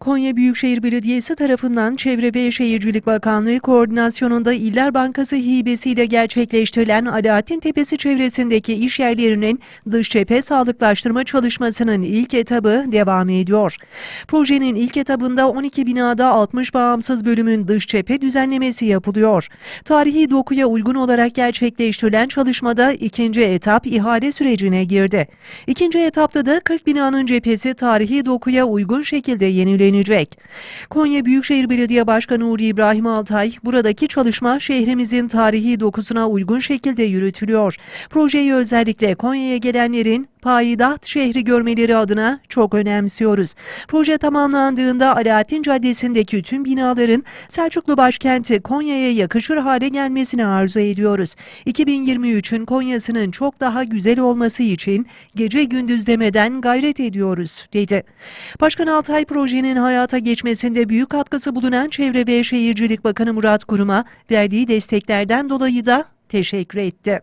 Konya Büyükşehir Belediyesi tarafından Çevre ve Şehircilik Bakanlığı koordinasyonunda İller Bankası hibesiyle gerçekleştirilen Alaaddin Tepesi çevresindeki iş yerlerinin dış cephe sağlıklaştırma çalışmasının ilk etabı devam ediyor. Projenin ilk etabında 12 binada 60 bağımsız bölümün dış cephe düzenlemesi yapılıyor. Tarihi dokuya uygun olarak gerçekleştirilen çalışmada ikinci etap ihale sürecine girdi. İkinci etapta da 40 binanın cephesi tarihi dokuya uygun şekilde yenilenecek. Konya Büyükşehir Belediye Başkanı Uğur İbrahim Altay, buradaki çalışma şehrimizin tarihi dokusuna uygun şekilde yürütülüyor. Projeyi özellikle Konya'ya gelenlerin payidahт şehri görmeleri adına çok önemsiyoruz. Proje tamamlandığında Alaaddin Caddesi'ndeki tüm binaların Selçuklu başkenti Konya'ya yakışır hale gelmesini arzu ediyoruz. 2023'ün Konya'sının çok daha güzel olması için gece gündüz demeden gayret ediyoruz, dedi. Başkan Altay projenin hayata geçmesinde büyük katkısı bulunan Çevre ve Şehircilik Bakanı Murat Kurum'a verdiği desteklerden dolayı da teşekkür etti.